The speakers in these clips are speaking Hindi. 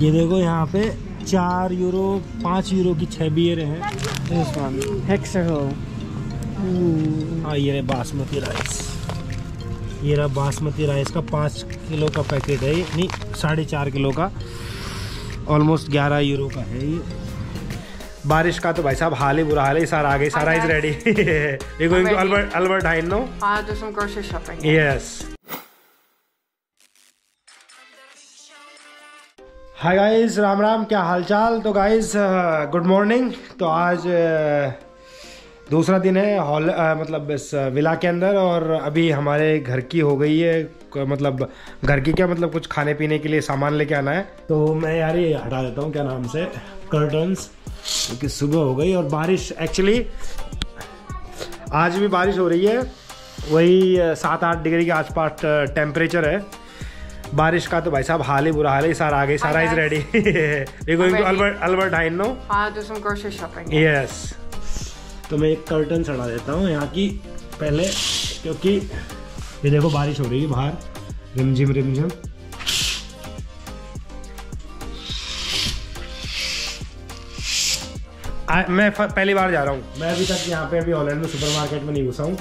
ये देखो यहाँ पे चार यूरो पाँच यूरो की छह बियर हैं. हाँ ये रहे बासमती राइस ये रहा बासमती राइस का पाँच किलो का पैकेट है ये। नहीं साढ़े चार किलो का। ऑलमोस्ट ग्यारह यूरो का है ये। बारिश का तो भाई साहब हाल ही बुरा हाल है सारा आ गई सारा इज़ रेडी ये going to Albert Albert Heijn no shopping. Yes hi guys Ram Ram क्या हालचाल? तो गाइस गुड मॉर्निंग तो आज अ, दूसरा दिन है हॉल अ, मतलब इस विला के अंदर और अभी हमारे घर की हो गई है मतलब घर की क्या मतलब कुछ खाने पीने के लिए सामान लेके आना है? तो मैं यार ये हटा देता हूँ क्या नाम से? कर्टन्स क्योंकि सुबह हो गई और बारिश एक्चुअली आज भी बारिश हो रही है। वही सात आठ डिग्री के आसपास टेम्परेचर है। बारिश का तो भाई साहब हाल ही बुरा हाल है सारा आ गई Sara is ready we going to Albert Albert Heijn no I'll do some grocery shopping. Yes तो मैं एक कर्टन चढ़ा देता हूँ यहाँ की पहले क्योंकि ये देखो बारिश हो रही है बाहर। रिमझिम रिमझिम। मैं पहली बार जा रहा हूँ। मैं अभी तक यहाँ पे अभी हॉलैंड में सुपरमार्केट में नहीं घुसा हूँ।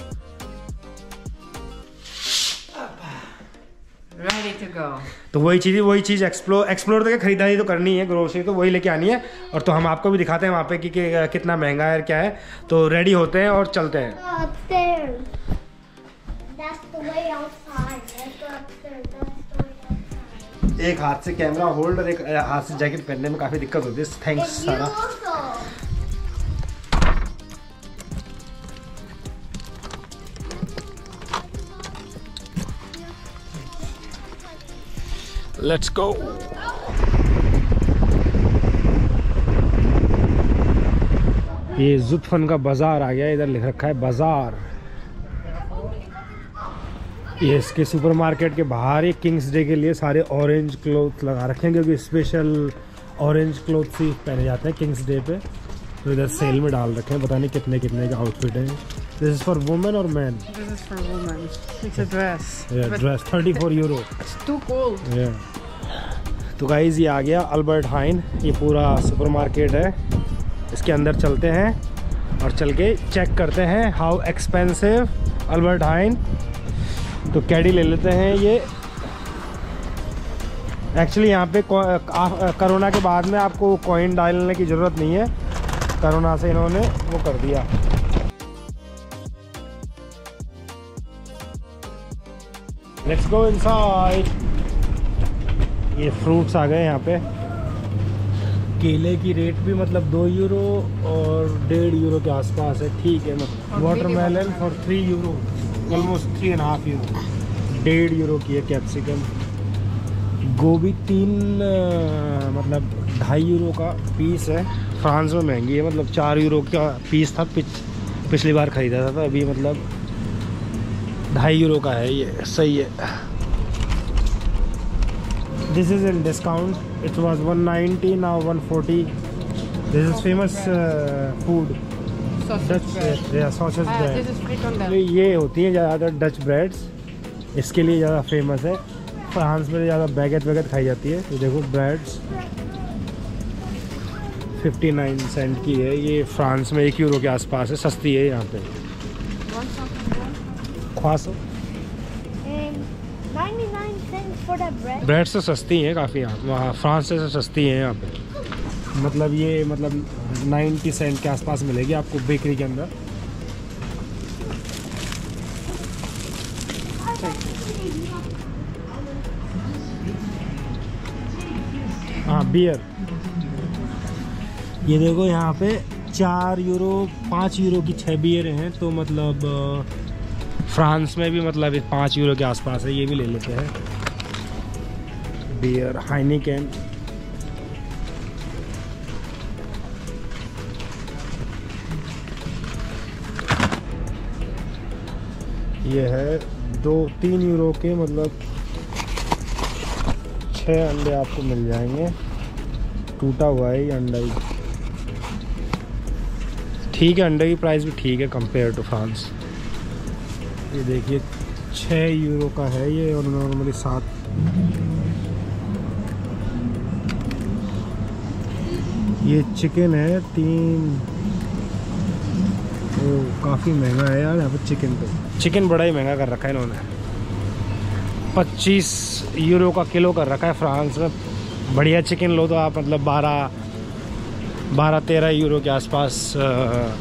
तो वही चीज़ वही चीज़ एक्सप्लोर एक्सप्लोर तो क्या खरीदारी तो करनी है ग्रोसरी तो वही लेके आनी है। और तो हम आपको भी दिखाते हैं वहाँ पे कि, कि कितना महँगा है क्या है। तो रेडी होते हैं और चलते हैं। the way outside. एक हाथ से कैमरा होल्ड और एक हाथ से जैकेट पहनने में काफ़ी दिक्कत होती है। थैंक्स सारा। लेट्स गो ये जुत्फन का बाज़ार आ गया, इधर लिख रखा है बाज़ार। ये इसके सुपरमार्केट के बाहर ही किंग्स डे के लिए सारे ऑरेंज क्लोथ लगा रखे हैं, क्योंकि स्पेशल ऑरेंज क्लोथ ही पहने जाते हैं किंग्स डे पे। तो इधर सेल में डाल रखे हैं, पता नहीं कितने कितने का आउटफिट है। दिस इज़ फॉर वुमेन और men This is for women. It's a dress. Yeah, But thirty four euro it's too cold. Yeah. तो गाइज़ ये आ गया अल्बर्ट हाइन ये पूरा सुपरमार्केट है. इसके अंदर चलते हैं और चल के चेक करते हैं हाउ एक्सपेंसिव अल्बर्ट हाइन तो कैडी ले लेते हैं ये. एक्चुअली यहाँ पे कोरोना के बाद में आपको कॉइन डालने की ज़रूरत नहीं है. कोरोना से इन्होंने वो कर दिया. लेट्स गो इनसाइड ये फ्रूट्स आ गए यहाँ पे। केले की रेट भी मतलब दो यूरो और डेढ़ यूरो के आसपास है। ठीक है मतलब watermelon for three euro almost three and half euro डेढ़ यूरो की है कैप्सिकम गोभी तीन मतलब ढाई यूरो का पीस है। फ्रांस में महँगी है। मतलब चार यूरो का पीस था। पिछ, पिछली बार ख़रीदा था तो अभी मतलब ढाई यूरो का है ये सही है। This is in discount it was one ninety ना one forty this is famous food ये होती हैं ज़्यादातर डच ब्रेड्स इसके लिए ज़्यादा फ़ेमस है। फ्रांस में ज़्यादा बैगेट वैगेट खाई जाती है। ये देखो ब्रेड्स 59 सेंट की है। ये फ्रांस में एक यूरो के आसपास है। सस्ती है यहाँ पे। Something? ख्वासो And 99 cents for that bread. Breads तो सस्ती हैं काफ़ी यहाँ वहाँ फ्रांस से सस्ती हैं यहाँ पे मतलब ये मतलब 90 सेंट के आसपास मिलेगी आपको बेकरी के अंदर हाँ बियर ये देखो यहाँ पे चार यूरो पाँच यूरो की छः बियर हैं तो मतलब फ्रांस में भी मतलब पाँच यूरो के आसपास है, ये भी ले लेते हैं। बियर हाइनिकन ये है दो, तीन यूरो के मतलब छः अंडे आपको मिल जाएँगे। टूटा हुआ है ये अंडा ही। ठीक है, अंडे की प्राइस भी ठीक है कंपेयर टू फ्रांस ये देखिए छः यूरो का है ये और नॉर्मली सात। ये चिकन है, तीन। वो काफ़ी महँगा है यार यहाँ पर चिकन तो। चिकन बड़ा ही महँगा कर रखा है इन्होंने। 25 यूरो का किलो कर रखा है फ्रांस में। बढ़िया चिकन लो तो आप मतलब 12 बारह तेरह यूरो के आसपास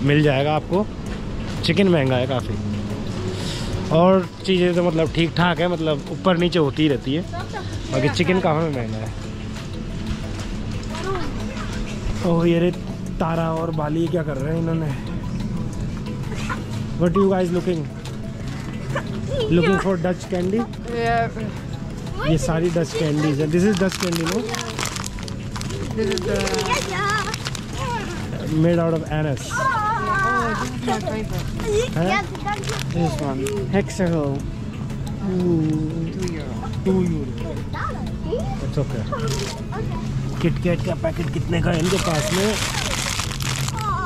मिल जाएगा आपको। चिकन महँगा है काफ़ी। और चीज़ें तो मतलब ठीक ठाक है मतलब ऊपर नीचे होती ही रहती है। बाकी चिकन काफ़ी महँगा है? ओह ये रे तारा और बाली क्या कर रहे हैं इन्होंने? What you guys looking looking for Dutch candy ये सारी डच कैंडीज है। This is Dutch candy no made out of anise Oh, this is my favorite. है This one. Hexago. Two euro. Two euro it's okay का पैकेट कितने का है इनके पास में?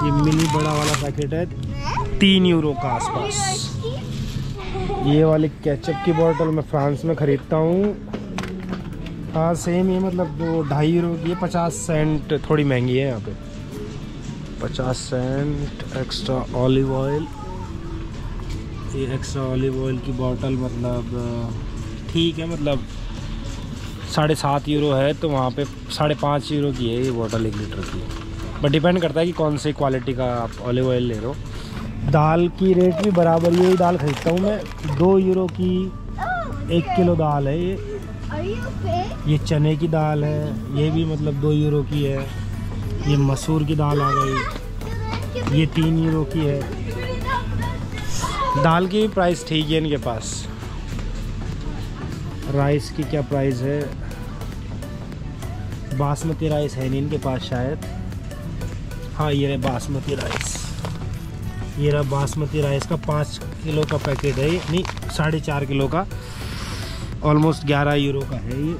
ये मिनी बड़ा वाला पैकेट है। तीन यूरो का आसपास। ये वाली केचप की बोतल मैं फ्रांस में ख़रीदता हूँ। हाँ सेम ये मतलब वो ढाई यूरो की है पचास सेंट थोड़ी महँगी है यहाँ पे। पचास सेंट एक्स्ट्रा ऑलिव ऑयल। ये एक्स्ट्रा ऑलिव ऑयल की बॉटल मतलब ठीक है मतलब साढ़े सात यूरो है तो वहाँ पे साढ़े पाँच यूरो की है ये बॉटल एक लीटर की। बट डिपेंड करता है कि कौन सी क्वालिटी का आप ऑलिव ऑयल ले रहे हो। दाल की रेट भी बराबर यही दाल खरीदता हूँ मैं। दो यूरो की एक किलो दाल है ये? ये चने की दाल है ये भी मतलब दो यूरो की है। ये मसूर की दाल आ गई। ये तीन यूरो की है। दाल की भी प्राइस ठीक है इनके पास। राइस की क्या प्राइस है? बासमती राइस है नहीं इनके पास शायद। हाँ ये रहे बासमती राइस ये रहा बासमती राइस का पाँच किलो का पैकेट है। ये नहीं, साढ़े चार किलो का। ऑलमोस्ट ग्यारह यूरो का है ये।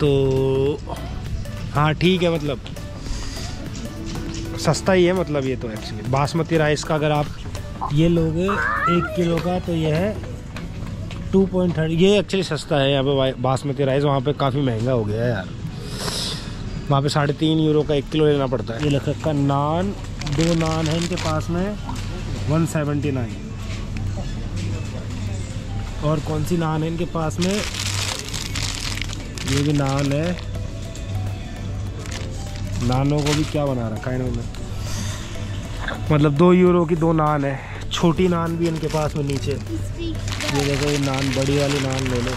तो हाँ ठीक है मतलब। सस्ता ही है मतलब ये तो एक्चुअली बासमती राइस का अगर आप ये लोगे एक किलो का तो ये है टू पॉइंट थर्टी। ये एक्चुअली सस्ता है, यहाँ पे बासमती राइस वहाँ पे काफ़ी महँगा हो गया है यार। वहाँ पे साढ़े तीन यूरो का एक किलो लेना पड़ता है। ये लखक का नान, दो नान है इनके पास में वन सेवेंटी नाइन और कौन सी नान है इनके पास में? ये भी नान है। नानों को भी क्या बना रखा है इन्होंने? मतलब दो यूरो की दो नान है। छोटी नान भी इनके पास में नीचे। ये देखो ये नान बड़ी वाली नान ले लो।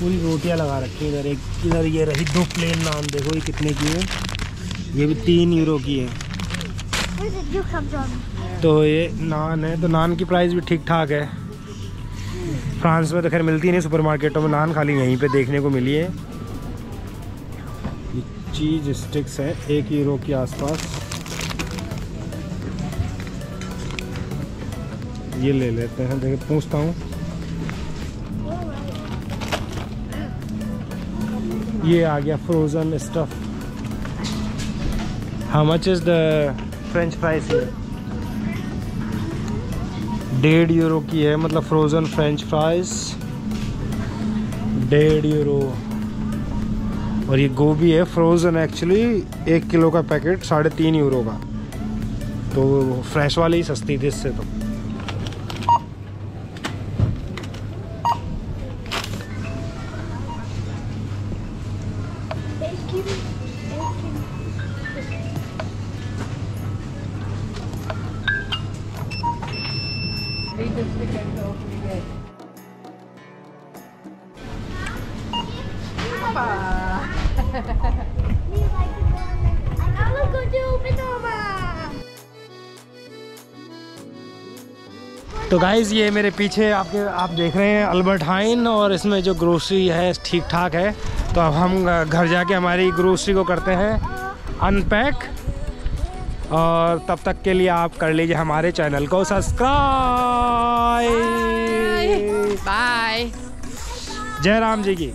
पूरी रोटियाँ लगा रखी है इधर। एक इधर ये रही दो प्लेन नान देखो ये कितने की है। ये भी तीन यूरो की है? तो ये नान है। तो नान की प्राइस भी ठीक ठाक है। फ्रांस में तो खैर मिलती नहीं सुपरमार्केटों में, नान खाली यहीं पे देखने को मिली है। चीज़ स्टिक्स है, एक यूरो के आसपास। ये ले लेते हैं, देखिए, पूछता हूँ। ये आ गया frozen stuff how much is the French fries डेढ़ यूरो की है मतलब फ्रोज़न फ्रेंच फ्राइज डेढ़ यूरो। और ये गोभी है फ्रोज़न एक्चुअली एक किलो का पैकेट साढ़े तीन यूरो का। तो फ्रेश वाली ही सस्ती थी इससे तो। तो गाइज़ ये मेरे पीछे आपके आप देख रहे हैं अल्बर्ट हाइन और इसमें जो ग्रोसरी है ठीक ठाक है। तो अब हम घर जाके हमारी ग्रोसरी को करते हैं। अनपैक और तब तक के लिए आप कर लीजिए हमारे चैनल को सब्सक्राइब बाय जय राम जी की।